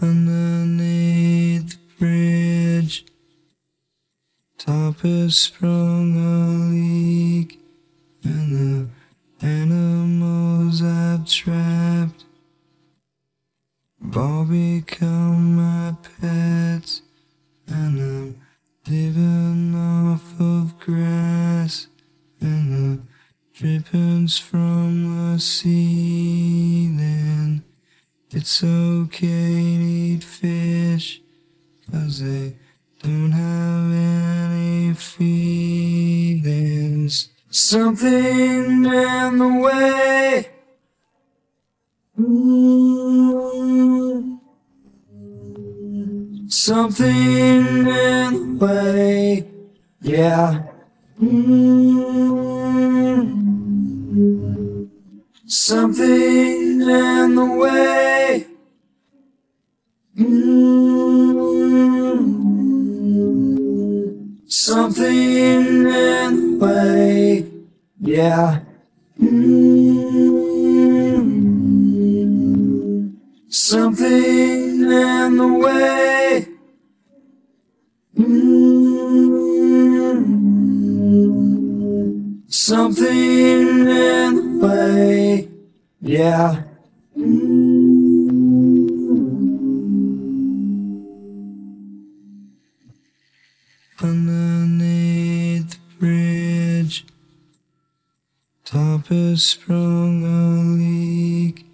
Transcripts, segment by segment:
underneath the bridge. Top has sprung a leak, and the animals I've trapped all become my pets, and I'm living off of grass and the drippings from the ceiling. It's okay to eat fish, cause they don't have any feelings. Something in the way. Something in the way. Yeah. Something in the way. Mm. Something in the way. Yeah. Mm. Something in the way. Mm. Something in the way. Yeah. Underneath the bridge, top has sprung a leak,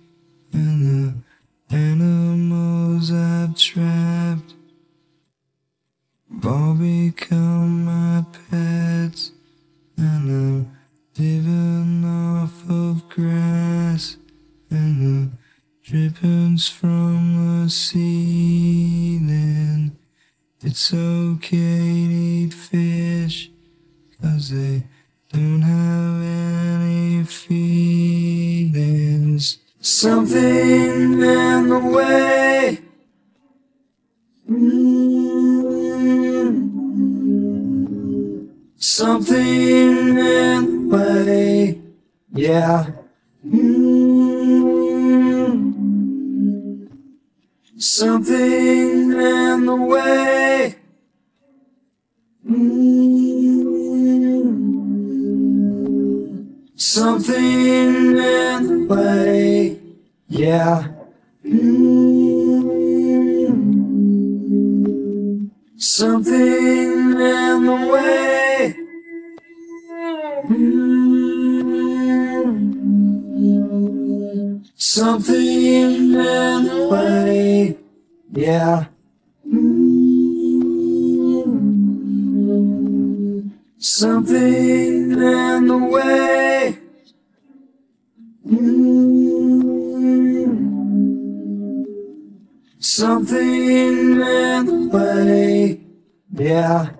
and the animals I've trapped all become my pets, and I'm living off of grass and the drippings from the ceiling. It's okay to eat fish, cause they don't have any feelings. Something in the way. Mm. Something in the way. Yeah. Mm. Something in the way. Mm. Something in the way. Yeah. Mm. Something in the way. Mm. Something in the way. Yeah. Something in the way. Mm. Something in the way. Yeah.